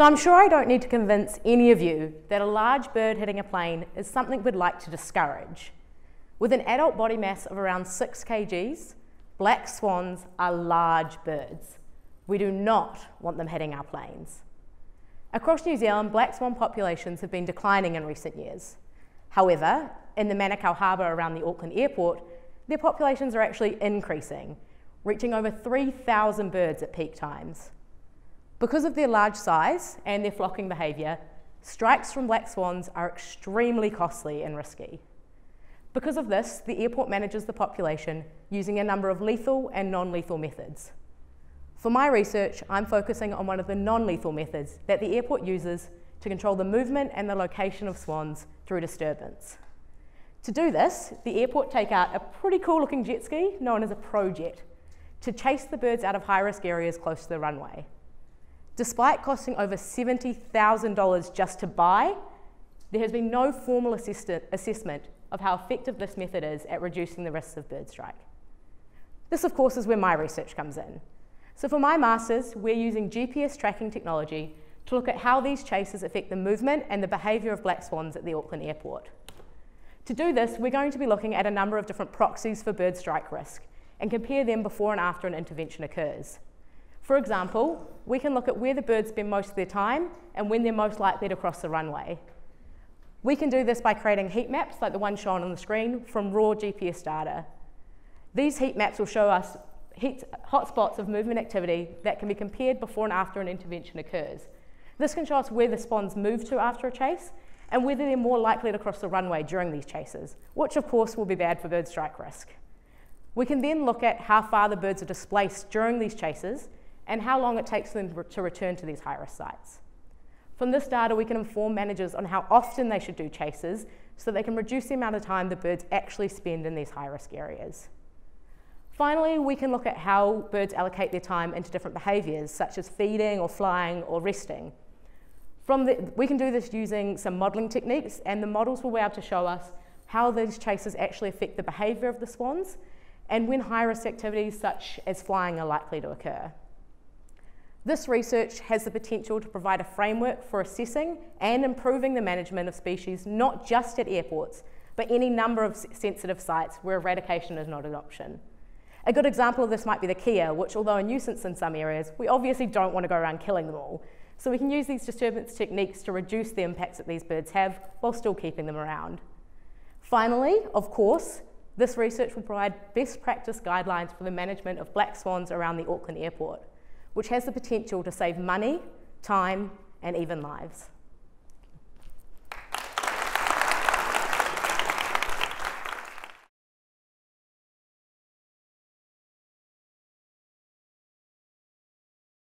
So I'm sure I don't need to convince any of you that a large bird hitting a plane is something we'd like to discourage. With an adult body mass of around 6 kgs, black swans are large birds. We do not want them hitting our planes. Across New Zealand, black swan populations have been declining in recent years. However, in the Manukau Harbour around the Auckland airport, their populations are actually increasing, reaching over 3,000 birds at peak times. Because of their large size and their flocking behaviour, strikes from black swans are extremely costly and risky. Because of this, the airport manages the population using a number of lethal and non-lethal methods. For my research, I'm focusing on one of the non-lethal methods that the airport uses to control the movement and the location of swans through disturbance. To do this, the airport take out a pretty cool looking jet ski known as a ProJet to chase the birds out of high risk areas close to the runway. Despite costing over $70,000 just to buy, there has been no formal assessment of how effective this method is at reducing the risks of bird strike. This, of course, is where my research comes in. So for my master's, we're using GPS tracking technology to look at how these chases affect the movement and the behaviour of black swans at the Auckland airport. To do this, we're going to be looking at a number of different proxies for bird strike risk and compare them before and after an intervention occurs. For example, we can look at where the birds spend most of their time and when they're most likely to cross the runway. We can do this by creating heat maps like the one shown on the screen from raw GPS data. These heat maps will show us hotspots of movement activity that can be compared before and after an intervention occurs. This can show us where the spawns move to after a chase and whether they're more likely to cross the runway during these chases, which of course will be bad for bird strike risk. We can then look at how far the birds are displaced during these chases and how long it takes them to return to these high-risk sites. From this data, we can inform managers on how often they should do chases so they can reduce the amount of time the birds actually spend in these high-risk areas. Finally, we can look at how birds allocate their time into different behaviours, such as feeding or flying or resting. From the, we can do this using some modelling techniques, and the models will be able to show us how these chases actually affect the behaviour of the swans and when high-risk activities such as flying are likely to occur. This research has the potential to provide a framework for assessing and improving the management of species not just at airports, but any number of sensitive sites where eradication is not an option. A good example of this might be the kea, which although a nuisance in some areas, we obviously don't want to go around killing them all. So we can use these disturbance techniques to reduce the impacts that these birds have while still keeping them around. Finally, of course, this research will provide best practice guidelines for the management of black swans around the Auckland airport, which has the potential to save money, time, and even lives.